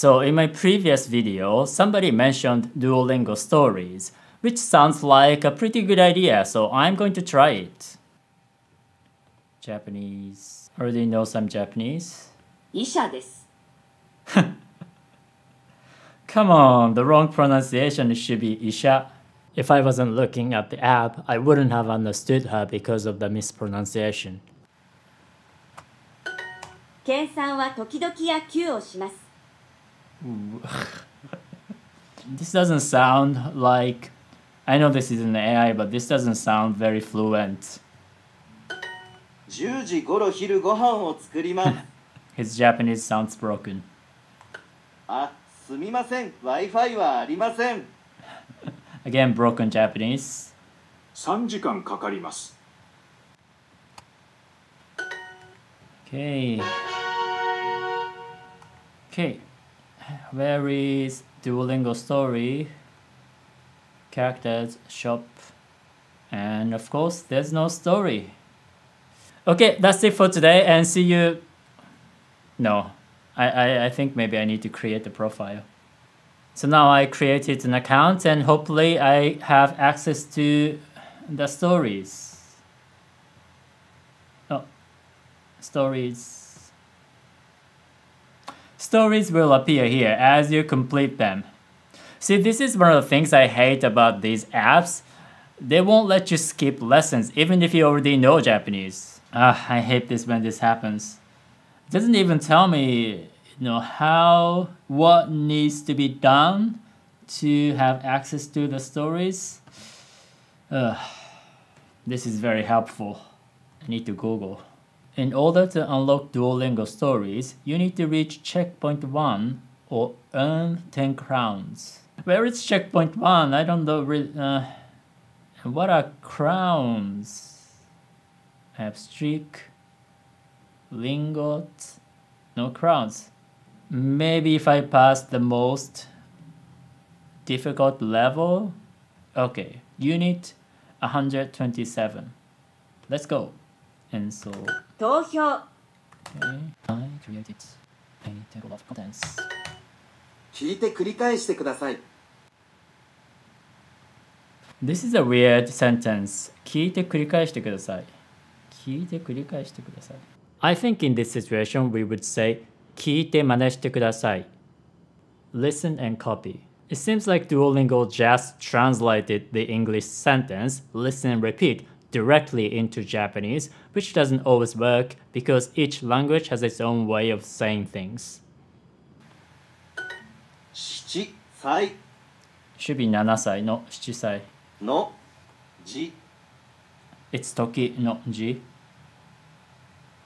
So in my previous video, somebody mentioned Duolingo stories, which sounds like a pretty good idea, so I'm going to try it. Japanese. Already know some Japanese? 医者です Come on, the wrong pronunciation should be Isha. If I wasn't looking at the app, I wouldn't have understood her because of the mispronunciation. 計算は時々野球をします This doesn't sound like. I know this is an AI, but this doesn't sound very fluent. 10時頃昼ご飯を作ります His Japanese sounds broken. あすみません w i f i はありません Again, broken Japanese. 3時間かかります Okay. Okay. Where is Duolingo story? Characters, shop, and of course, there's no story. Okay, that's it for today, and see you. No, I, I, I think maybe I need to create a profile. So now I created an account, and hopefully, I have access to the stories. Oh, stories. Stories will appear here as you complete them. See, this is one of the things I hate about these apps. They won't let you skip lessons even if you already know Japanese. Ah, I hate this when this happens. It doesn't even tell me, you know, how, what needs to be done to have access to the stories. Ugh, this is very helpful. I need to Google. In order to unlock Duolingo stories, you need to reach checkpoint 1 or earn 10 crowns. Where is checkpoint 1? I don't know. Re- uh, what are crowns? I have streak, lingot, no crowns. Maybe if I pass the most difficult level? Okay, unit 127. Let's go. And so 投票 Okay, I created a table of contents. 聞いて繰り返してください This is a weird sentence. 聞いて繰り返してください。聞いて繰り返してください。I think in this situation we would say 聞いて真似してください。Listen and copy. It seems like Duolingo just translated the English sentence listen and repeat directly into Japanese, which doesn't always work because each language has its own way of saying things. 七歳 Should be 7歳の7歳。のじ It's 時の字。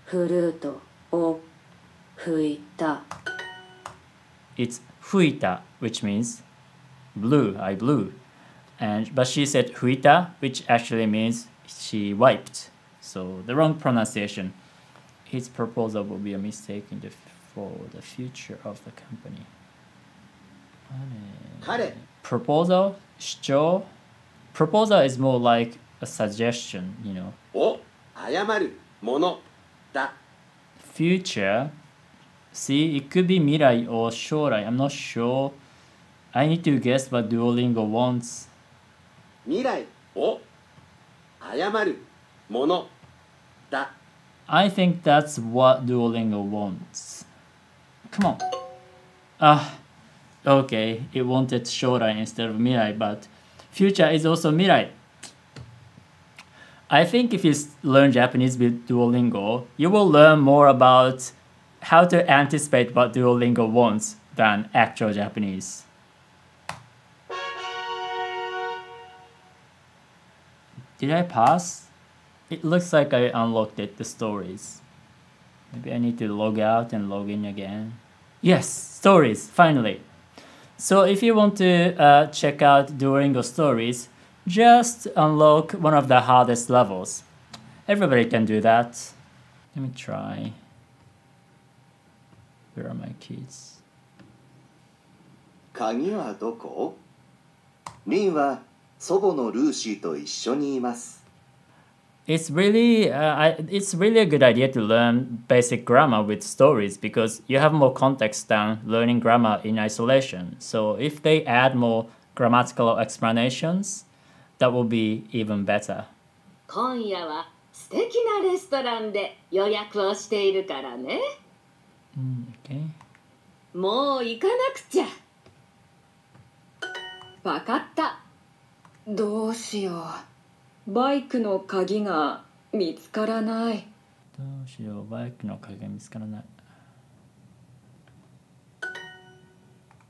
フルートを吹いた It's 吹いた which means blew, I blew. And but she said 吹いた which actually means she wiped. So the wrong pronunciation. His proposal will be a mistake in the, for the future of the company. 彼 Proposal, 主張 Proposal is more like a suggestion, you know. を謝るものだ Future, see, it could be 未来 or 将来. I'm not sure. I need to guess what Duolingo wants. 未来を 謝るものだ I think that's what Duolingo wants. Come on. Ah, okay. It wanted Shorai instead of Mirai, but future is also Mirai. I think if you s- learn Japanese with Duolingo, you will learn more about how to anticipate what Duolingo wants than actual Japanese. Did I pass? It looks like I unlocked it, the stories. Maybe I need to log out and log in again. Yes, stories, finally. So if you want to uh, check out Duolingo stories, just unlock one of the hardest levels. Everybody can do that. Let me try. Where are my keys? 鍵はどこリンは 祖母のルーシーと一緒にいます it's really uh, I, it's really a good idea to learn basic grammar with stories because you have more context than learning grammar in isolation. So if they add more grammatical explanations, that will be even better. 今夜は素敵なレストランで予約をしているからね Okay. もう行かなくちゃわかったどうしようバイクの鍵が見つからないどうしようバイクの鍵が見つからない。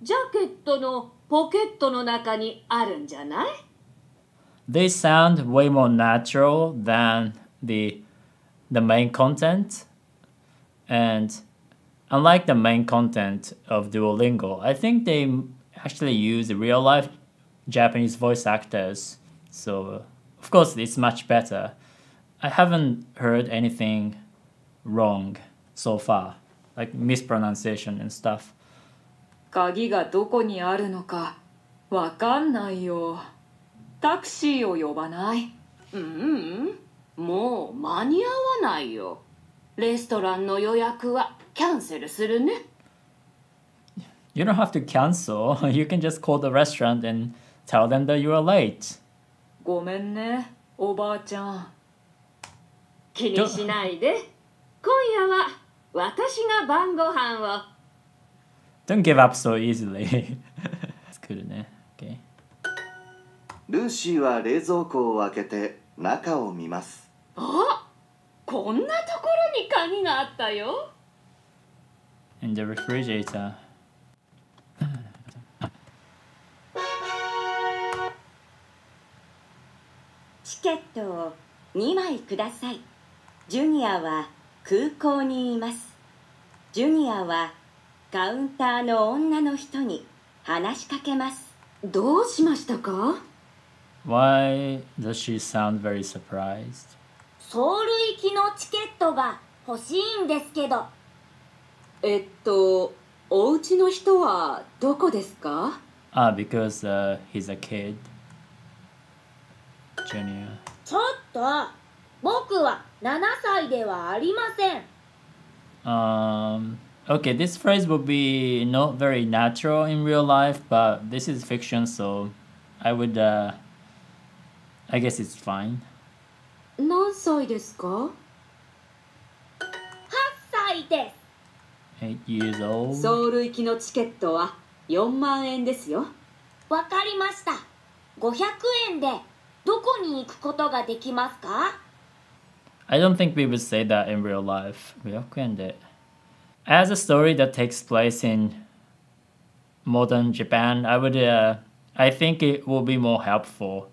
ジャケットのポケットの中にあるんじゃない They sound way more natural than the the main content, and unlike the main content of Duolingo, I think they actually use real life Japanese voice actors. So of course it's much better. I haven't heard anything wrong so far, like mispronunciation and stuff. 鍵がどこにあるのかわかんないよタクシーを呼ばないうんうんもう間に合わないよレストランの予約はキャンセルするね You don't have to cancel. You can just call the restaurant and tell them that you are late. ごめんねおばあちゃん気にしないで今夜は私が晩ご飯を Don't give up so easily. 作るね。Okay. ルーシーは冷蔵庫を開けて中を見ますあこんなところに鍵があったよ In the refrigerator. ケットを2枚くださいジュニアは空港にいますジュニアはカウンターの女の人に話しかけますどうしましたか？Why does she sound very surprised? ソウル行きのチケットが欲しいんですけどえっとお家の人はどこですか？Ah, because uh, he's a kid. Junior. ちょっと僕は7歳ではありません Um, okay, this phrase would be not very natural in real life, but this is fiction, so I would, uh, I guess it's fine. 何歳ですか8歳です Eight years old. ソウル行きのチケットは4万円ですよわかりました500円でどこに行くことができますか I don't think we would say that in real life. 500円で As a story that takes place in modern Japan, I would, uh, I think it will be more helpful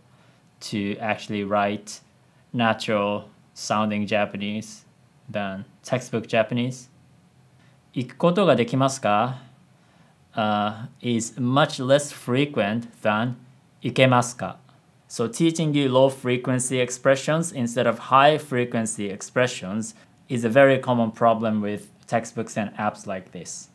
to actually write natural sounding Japanese than textbook Japanese. 行くことができますか uh, is much less frequent than 行けますか So teaching you low frequency expressions instead of high frequency expressions is a very common problem with textbooks and apps like this.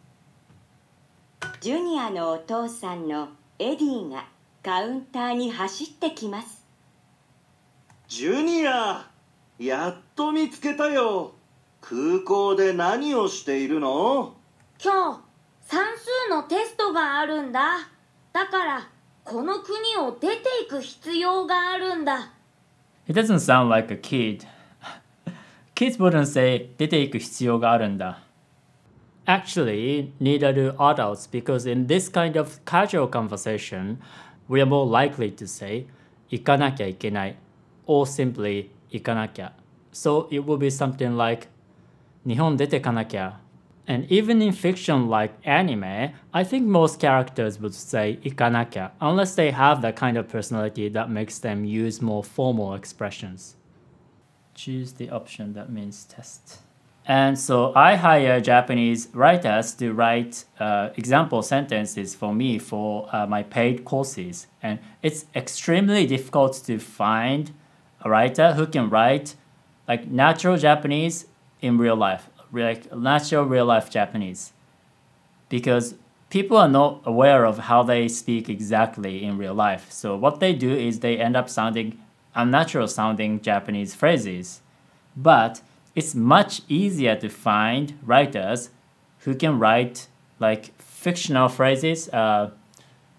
ジュニアのお父さんのエディがカウンターに走ってきますジュニアやっと見つけたよ空港で何をしているの今日算数のテストがあるんだだからこの国を出ていく必要があるんだ It doesn't sound like a kid. Kids wouldn't say 出ていく必要があるんだ。Actually, neither do adults because in this kind of casual conversation, we are more likely to say 行かなきゃいけない or simply 行かなきゃ。So it will be something like 日本出てかなきゃ And even in fiction like anime, I think most characters would say ikanaka unless they have that kind of personality that makes them use more formal expressions. Choose the option that means test. And so I hire Japanese writers to write uh, example sentences for me for uh, my paid courses. And it's extremely difficult to find a writer who can write like natural Japanese in real life like natural real life Japanese because people are not aware of how they speak exactly in real life. So what they do is they end up sounding unnatural sounding Japanese phrases. But it's much easier to find writers who can write like fictional phrases, uh,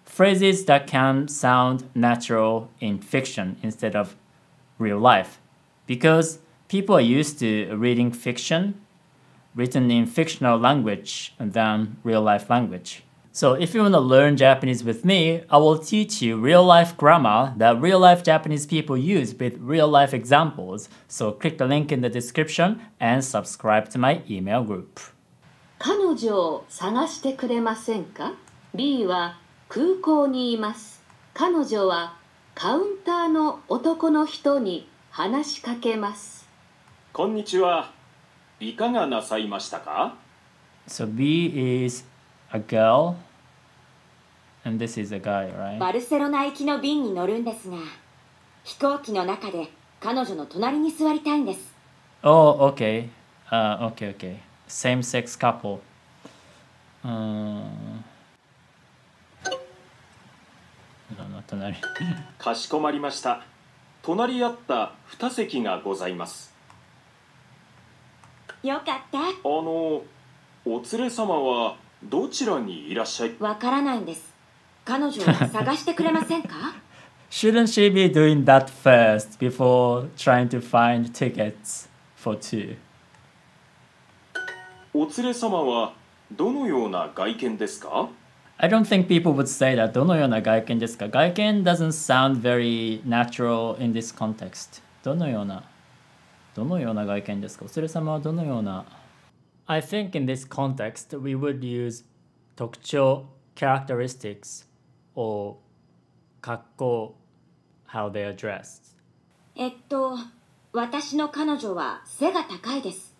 phrases that can sound natural in fiction instead of real life. Because people are used to reading fiction written in fictional language than real life language. So if you want to learn Japanese with me, I will teach you real life grammar that real life Japanese people use with real life examples. So click the link in the description and subscribe to my email group. 彼女を探してくれませんか ?B は空港にいます。彼女はカウンターの男の人に話しかけます。こんにちは。 いかがなさいましたか So B is a girl and this is a guy, right? バルセロナ行きの便に乗るんですが飛行機の中で彼女の隣に座りたいんです Oh, okay. Uh, okay, okay. Same sex couple. Um, 隣かしこまりました。隣り合った2席がございます。よかったあの、お連れ様はどちらにいらっしゃいわからないんです彼女を探してくれませんか Shouldn't she be doing that first before trying to find tickets for two? お連れ様はどのような外見ですか I don't think people would say that どのような外見ですか外見 doesn't sound very natural in this context どのようなどのような外見ですかお連れ様はどのような I think in this context we would use 特徴 characteristics or 格好 how they are dressed えっと私の彼女は背が高いです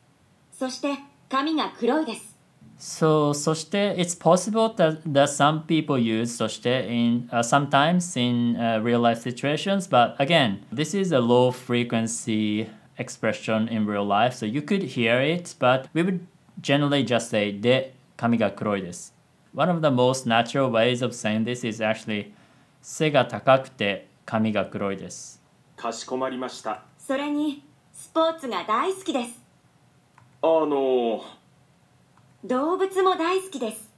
そして髪が黒いです So そして it's possible that, that some people use そして in uh, sometimes in uh, real life situations but again this is a low frequency expression in real life so you could hear it but we would generally just say で髪が黒いです One of the most natural ways of saying this is actually 背が高くて髪が黒いですかしこまりました。それにスポーツが大好きですあの、動物も大好きです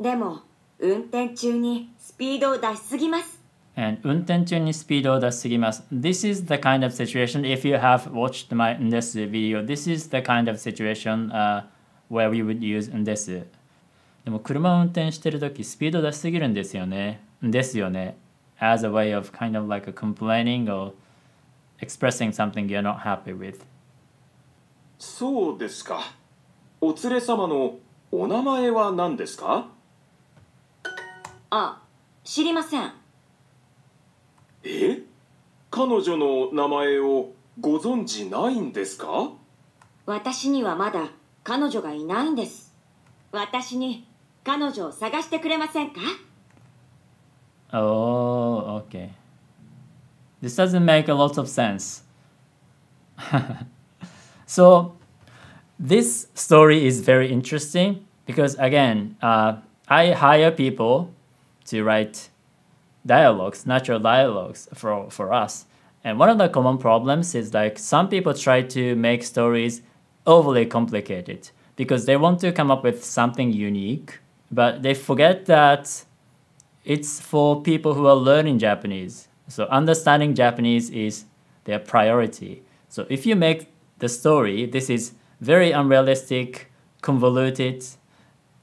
でも運転中にスピードを出しすぎます And 運転中にスピードを出しすぎます。This is the kind of situation, if you have watched my this video, this is the kind of situation、uh, where we would use です。でも車を運転してるときスピード出しすぎるんですよね。ですよね。As a way of kind of like a complaining or expressing something you're not happy with. そうですか。お連れ様のお名前は何ですかあ知りませんえ彼女の名前をご存知ないんですか私にはまだ彼女がいないんです私に彼女を探してくれませんか Oh, okay. This doesn't make a lot of sense. so, this story is very interesting because, again, uh, I hire people to write dialogues, natural dialogues for, for us. And one of the common problems is like some people try to make stories overly complicated because they want to come up with something unique, but they forget that it's for people who are learning Japanese. So understanding Japanese is their priority. So if you make the story, this is very unrealistic, convoluted,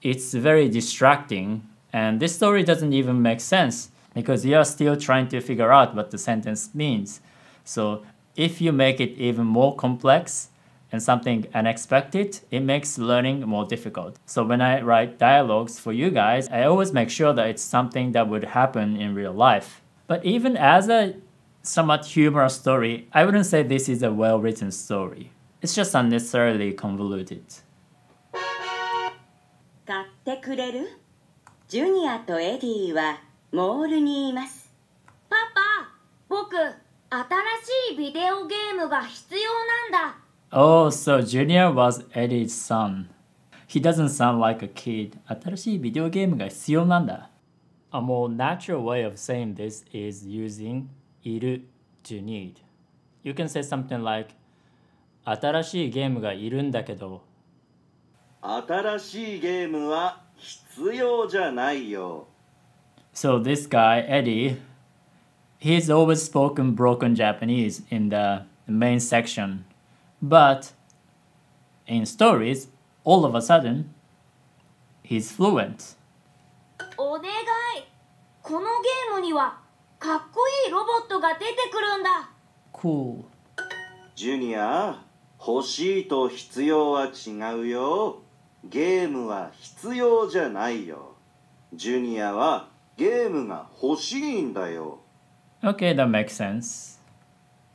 it's very distracting, and this story doesn't even make sense because you are still trying to figure out what the sentence means. So if you make it even more complex and something unexpected, it makes learning more difficult. So when I write dialogues for you guys, I always make sure that it's something that would happen in real life. But even as a somewhat humorous story, I wouldn't say this is a well written story. It's just unnecessarily convoluted. 買ってくれるジュニアとエディは モールにいますパパ、僕、新しいビデオゲームが必要なんだ。Oh, so Junior was Eddie's son. He doesn't sound like a kid. 新しいビデオゲームが必要なんだ。A more natural way of saying this is using いる to need. You can say something like 新しいゲームがいるんだけど新しいゲームは必要じゃないよ So this guy, Eddie, he's always spoken broken Japanese in the main section. But in stories, all of a sudden, he's fluent. お願いこのゲームにはかっこいいロボットが出てくるんだ Cool. ジュニア欲しいと必要は違うよゲームは必要じゃないよジュニアは ゲームが欲しいんだよ。Okay, that make sense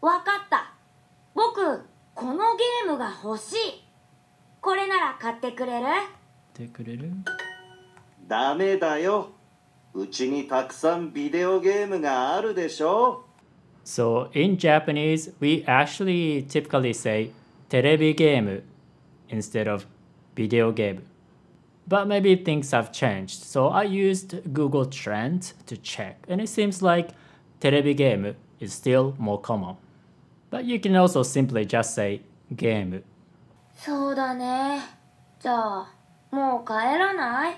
わかった。僕、このゲームが欲しい。これなら買ってくれる？てくれる？ダメだよ。うちにたくさんビデオゲームがあるでしょ。So, in Japanese, we actually typically say テレビゲーム instead of ビデオゲーム。But maybe things have changed. So I used Google Trend to check, and it seems like テレビゲーム is still more common. But you can also simply just say ゲームそうだねじゃあもう帰らない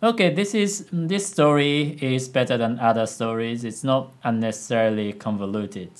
Okay, this is this story is better than other stories. It's not unnecessarily convoluted.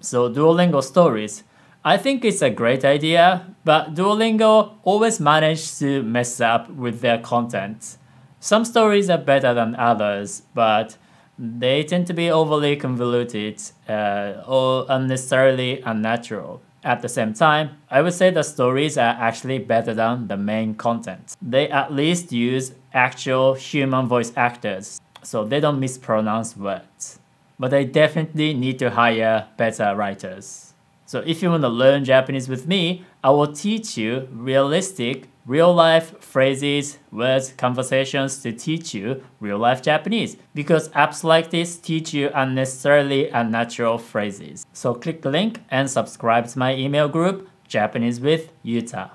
So Duolingo stories. I think it's a great idea, but Duolingo always manage to mess up with their content. Some stories are better than others, but they tend to be overly convoluted uh, or unnecessarily unnatural. At the same time, I would say the stories are actually better than the main content. They at least use actual human voice actors, so they don't mispronounce words. But they definitely need to hire better writers. So if you want to learn Japanese with me, I will teach you realistic, real life phrases, words, conversations to teach you real life Japanese. Because apps like this teach you unnecessarily unnatural phrases. So click the link and subscribe to my email group, Japanese with Yuta.